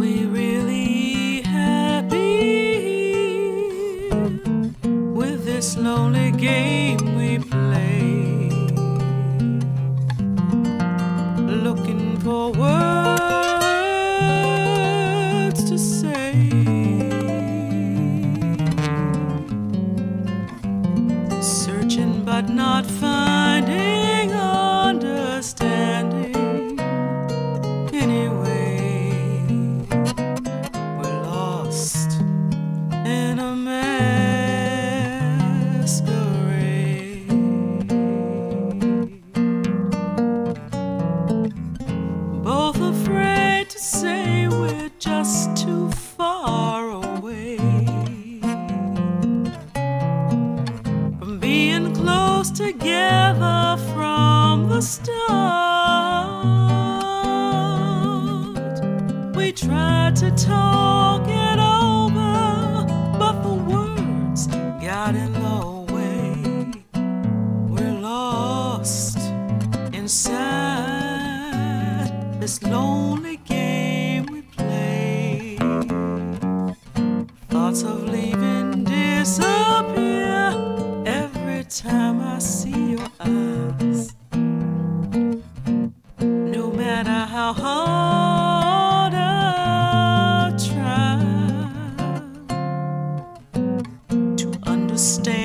we really happy with this lonely game we play? Looking for words to say. Searching but not finding understanding. Anyway, start. We tried to talk it over, but the words got in the way. We're lost inside this lonely game we play. Thoughts of leaving disappear every time I see your eyes. To